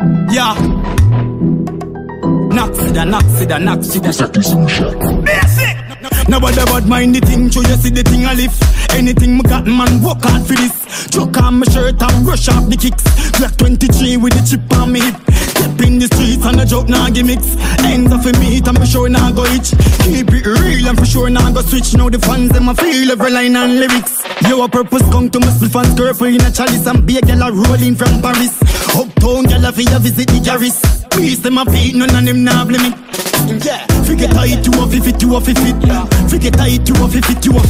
Yeah. Knock, see the knock, see the knock, see the Bassick. Nobody bad mind the thing, show you see the thing I lift. Anything me got, man, work hard for this. Chuck on my shirt and brush off the kicks. Black 23 with the chip on me hip. Step in the streets and a joke now gimmicks. Ends off a meet and for sure now go itch. Keep it real and for sure now go switch. Now the fans them a feel every line and lyrics. Yo, a purpose come to my split fans girlfriend in a chalice and be a gal rolling from Paris. Uptown gal a fi a visit the Garris. Peace them a beat, none of them now limit. Yeah, forget tight you off if it you off if it. Forget tight you off if it you off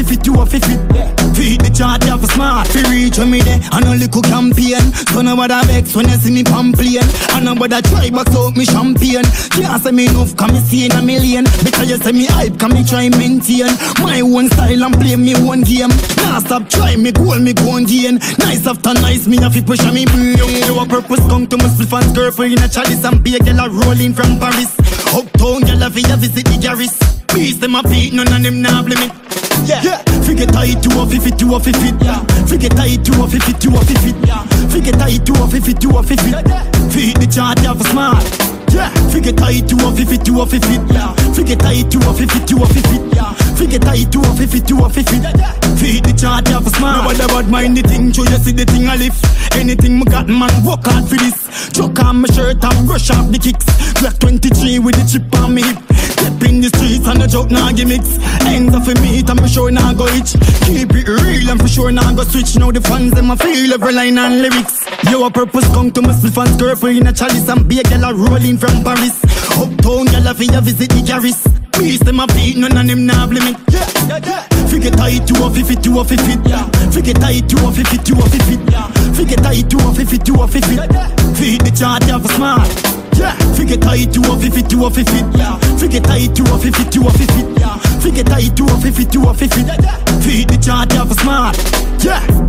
if it. You off if it you off if it. Feed the chart you have smart, fi reach when me there. And only cook campaign. So nobody vex when you see me complain. And nobody try box out me champagne. Can't say me enough, come me see in a million. Because you say me hype, come me try maintain. My own style and play me one game. Nah stop try me goal, me go on gain. Nice after nice, me have to pressure me brain. Your purpose come to my split and girlfriend in a chalice and be a girl a rolling from Paris. Uptown girl a a visit the Garris. Peace them a beat, none of them now limit. Yeah, yeah. Forget tight you off if it you off if it. Yeah. Forget tight you off if it you off if it. Yeah. Forget tight you off if it you off if it. Feed the chart you for smart. Yeah, forget tight you off if it you off if it. Yeah. Forget tight you off if it you off if it. Yeah. Forget tight you off if it you off if it. Feed the for smart. Nobody bad mind the thing, show you see the thing I lift. Anything me got, man, work hard for this. Chuck on my shirt and brush off the kicks. Black 23 with the chip on me hip. And a joke now gimmicks. Ends off a meet and for sure now go itch. Keep it real and for sure now go switch. Now the fans them a feel every line and lyrics. Yo, a purpose come to my split fans girlfriend in a chalice and be a gal rolling from Paris. Uptown gal a fi visit the Garris. Peace them a beat, none of them now limit. Yeah, yeah, yeah. Forget tight you off if it you off if it. Forget tight you off if it you off if it. Forget tight you off if it you off if. Feed the chart you for smart. Yeah, forget tight you off if it you off if it. Yeah, forget tight you off if it you off if it. Yeah, forget tight you off if it you off if. Feed the chart you for smart. Yeah.